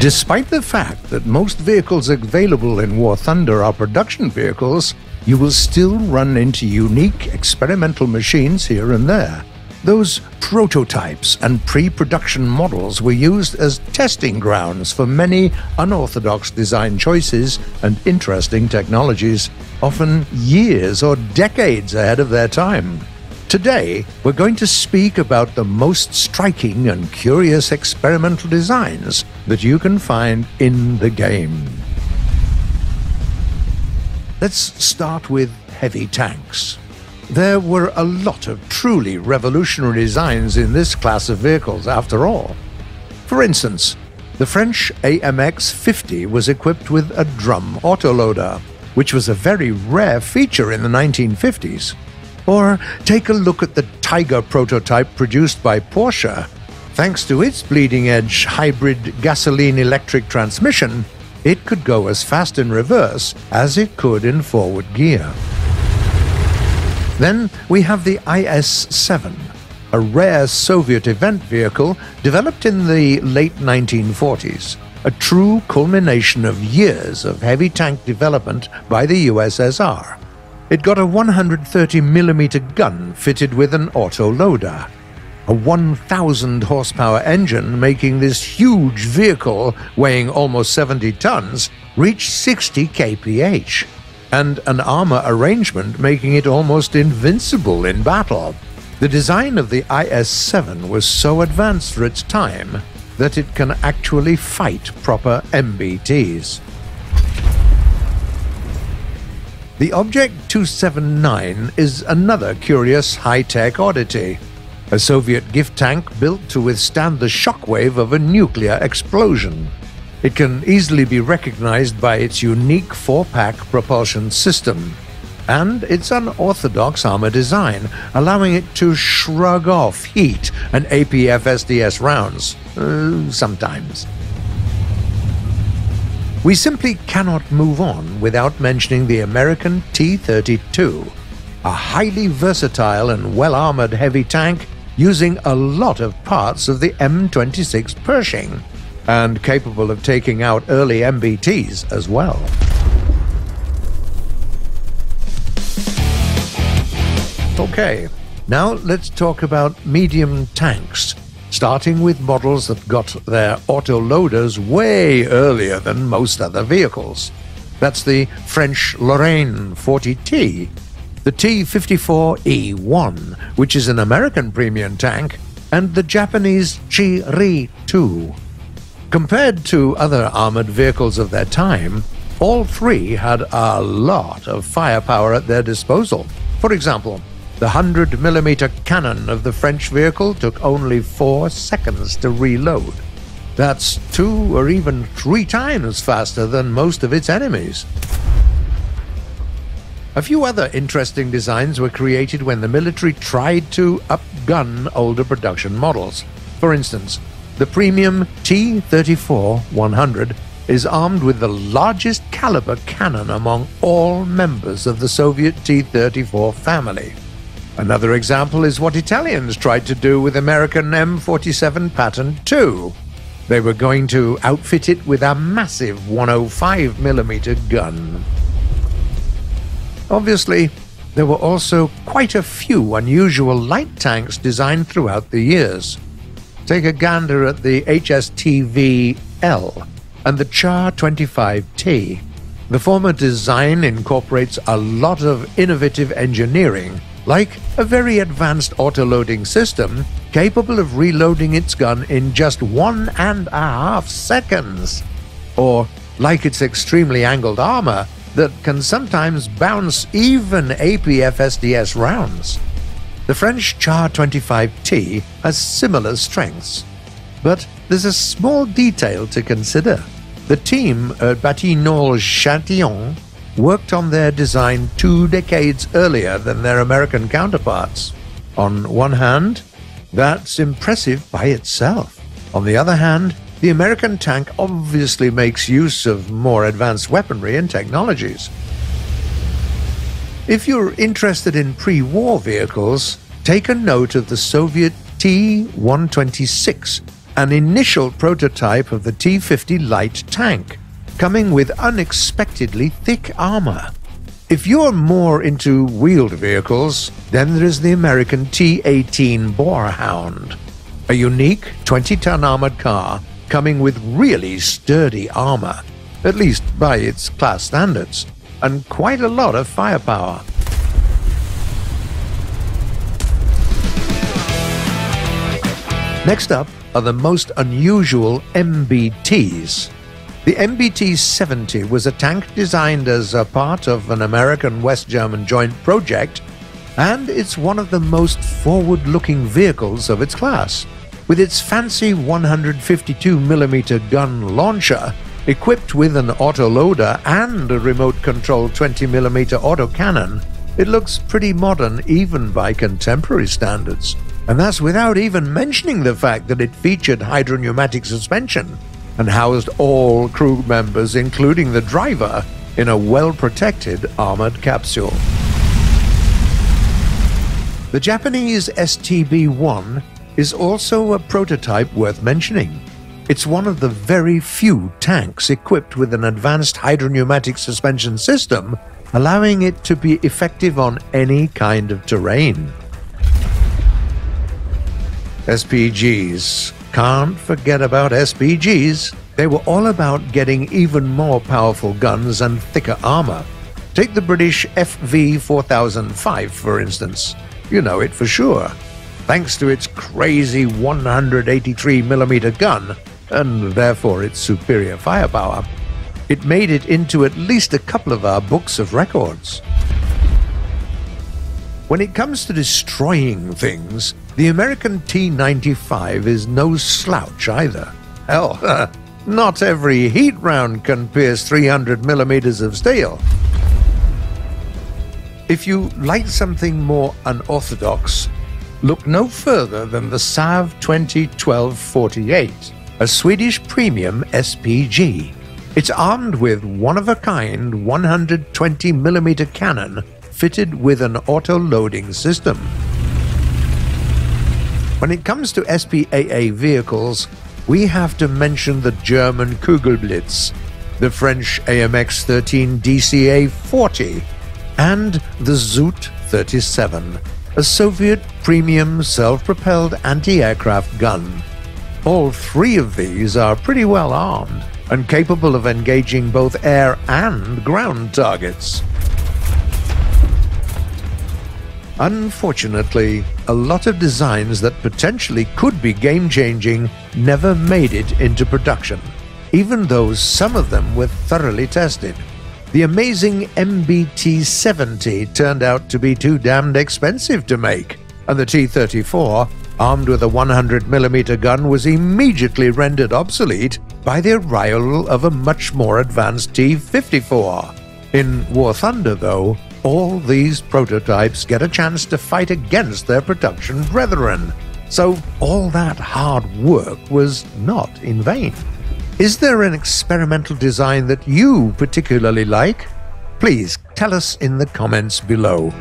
Despite the fact that most vehicles available in War Thunder are production vehicles, you will still run into unique experimental machines here and there. Those prototypes and pre production models were used as testing grounds for many unorthodox design choices and interesting technologies, often years or decades ahead of their time. Today, we're going to speak about the most striking and curious experimental designs that you can find in the game. Let's start with heavy tanks. There were a lot of truly revolutionary designs in this class of vehicles, after all. For instance, the French AMX 50 was equipped with a drum autoloader, which was a very rare feature in the 1950s. Or take a look at the Tiger prototype produced by Porsche. Thanks to its bleeding edge hybrid gasoline electric transmission, it could go as fast in reverse as it could in forward gear. Then we have the IS 7, a rare Soviet event vehicle developed in the late 1940s, a true culmination of years of heavy tank development by the USSR. It got a 130mm gun fitted with an auto loader. A 1,000 horsepower engine making this huge vehicle, weighing almost 70 tons, reach 60 kph, and an armor arrangement making it almost invincible in battle. The design of the IS 7 was so advanced for its time that it can actually fight proper MBTs. The Object 279 is another curious high tech oddity. A Soviet gift tank built to withstand the shockwave of a nuclear explosion. It can easily be recognized by its unique four track propulsion system and its unorthodox armor design, allowing it to shrug off heat and APF SDS rounds. Uh, sometimes. We simply cannot move on without mentioning the American T 32, a highly versatile and well armored heavy tank using a lot of parts of the M26 Pershing, and capable of taking out early MBTs as well. Okay, now let's talk about medium tanks starting with models that got their autoloaders way earlier than most other vehicles. That's the French Lorraine 40T, the T54E1, which is an American premium tank, and the Japanese Chi-Ri 2. Compared to other armored vehicles of their time, all three had a lot of firepower at their disposal. For example, the 100mm cannon of the French vehicle took only four seconds to reload. That's two or even three times faster than most of its enemies. A few other interesting designs were created when the military tried to upgun older production models. For instance, the premium T-34 100 is armed with the largest caliber cannon among all members of the Soviet T-34 family. Another example is what Italians tried to do with American M47 Patton II. They were going to outfit it with a massive 105mm gun. Obviously, there were also quite a few unusual light tanks designed throughout the years. Take a gander at the HSTV L and the Char 25T. The former design incorporates a lot of innovative engineering like a very advanced autoloading system capable of reloading its gun in just one and a half seconds. Or like its extremely angled armor that can sometimes bounce even APF SDS rounds. The French Char 25T has similar strengths, but there's a small detail to consider. The team at Batignolles Châtillon worked on their design two decades earlier than their American counterparts. On one hand, that's impressive by itself. On the other hand, the American tank obviously makes use of more advanced weaponry and technologies. If you're interested in pre war vehicles, take a note of the Soviet T 126, an initial prototype of the T 50 light tank, coming with unexpectedly thick armor. If you're more into wheeled vehicles, then there is the American T 18 Boarhound, a unique 20 ton armored car coming with really sturdy armor, at least by its class standards, and quite a lot of firepower. Next up are the most unusual MBTs. The MBT 70 was a tank designed as a part of an American West German joint project, and it's one of the most forward looking vehicles of its class. With its fancy 152mm gun launcher, equipped with an autoloader and a remote controlled 20mm autocannon, it looks pretty modern even by contemporary standards. And that's without even mentioning the fact that it featured hydropneumatic suspension and housed all crew members, including the driver, in a well protected armored capsule. The Japanese STB 1 is also a prototype worth mentioning. It's one of the very few tanks equipped with an advanced hydropneumatic suspension system, allowing it to be effective on any kind of terrain. SPGs. Can't forget about SPGs. They were all about getting even more powerful guns and thicker armor. Take the British FV 4005, for instance. You know it for sure. Thanks to its crazy 183mm gun, and therefore its superior firepower, it made it into at least a couple of our books of records. When it comes to destroying things, the American T 95 is no slouch either. Hell, not every heat round can pierce 300 millimeters of steel. If you like something more unorthodox, look no further than the Sav 20.12.48, a Swedish premium SPG. It's armed with one of a kind 120mm cannon fitted with an auto loading system. When it comes to SPAA vehicles, we have to mention the German Kugelblitz, the French AMX 13 DCA 40, and the ZSU 37, a Soviet premium self propelled anti aircraft gun. All three of these are pretty well armed and capable of engaging both air and ground targets. Unfortunately, a lot of designs that potentially could be game changing never made it into production, even though some of them were thoroughly tested. The amazing MBT 70 turned out to be too damned expensive to make, and the T 34, armed with a 100mm gun, was immediately rendered obsolete by the arrival of a much more advanced T 54. In War Thunder, though, all these prototypes get a chance to fight against their production brethren. So all that hard work was not in vain. Is there an experimental design that you particularly like? Please tell us in the comments below.